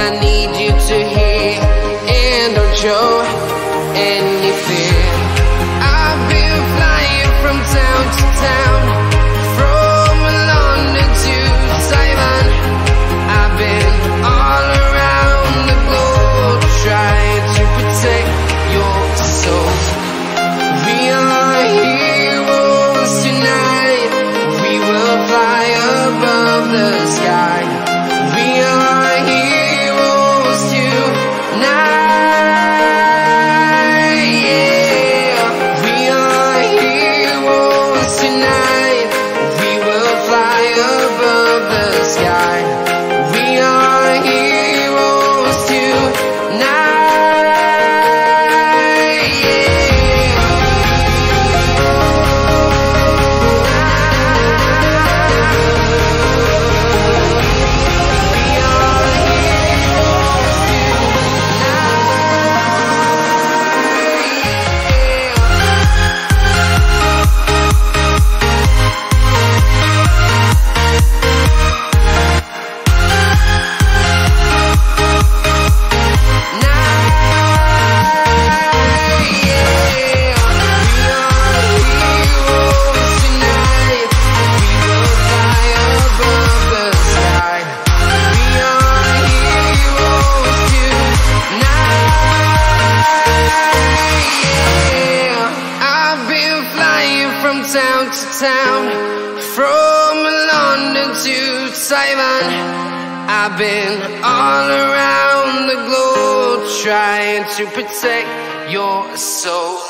I need you to hear, I've been flying from town to town, from London to Taiwan. I've been all around the globe trying to protect your soul.